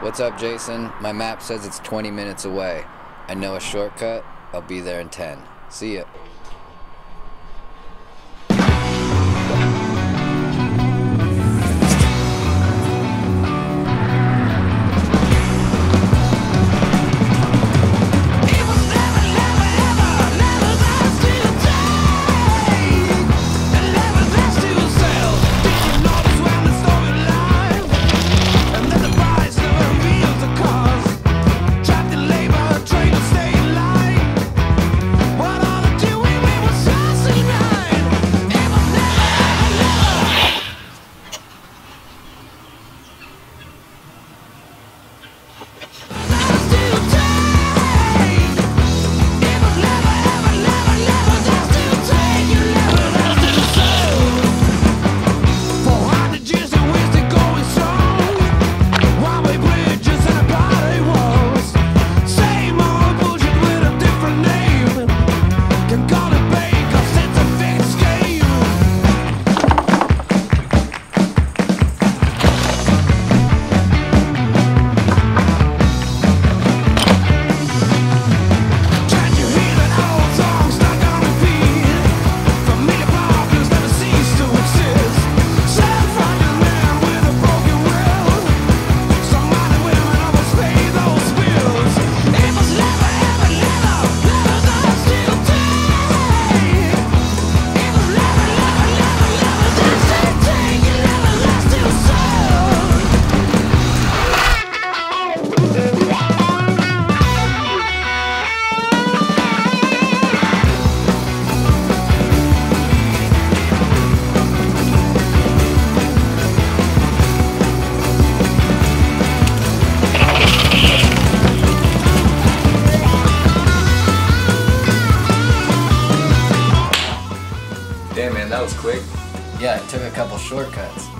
What's up, Jason? My map says it's 20 minutes away. I know a shortcut. I'll be there in 10. See ya. Was quick. Yeah, it took a couple shortcuts.